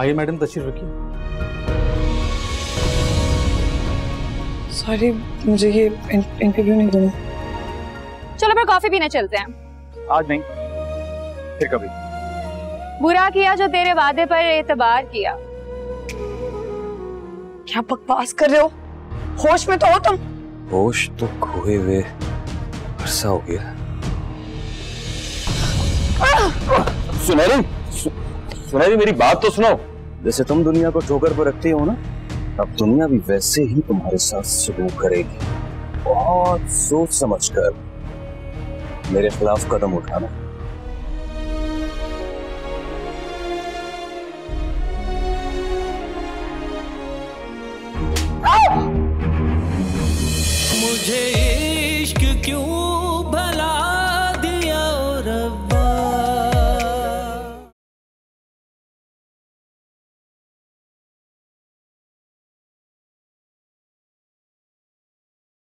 आइए मैडम तशरीफ़ रखिए। सॉरी मुझे ये इंटरव्यू नहीं देना चलो फिर कॉफ़ी पीने चलते हैं। आज नहीं फिर कभी। बुरा किया जो तेरे वादे पर एतबार किया। क्या बकवास कर रहे हो? होश में तो हो तुम। होश तो खोए हुए अरसा हो गया। सुनहरी सु, सुनहरी मेरी बात तो सुनो जैसे तुम दुनिया को ठोकर पर रखते हो ना अब दुनिया भी वैसे ही तुम्हारे साथ सलूक करेगी। बहुत सोच समझ कर मेरे खिलाफ कदम उठाना। मुझे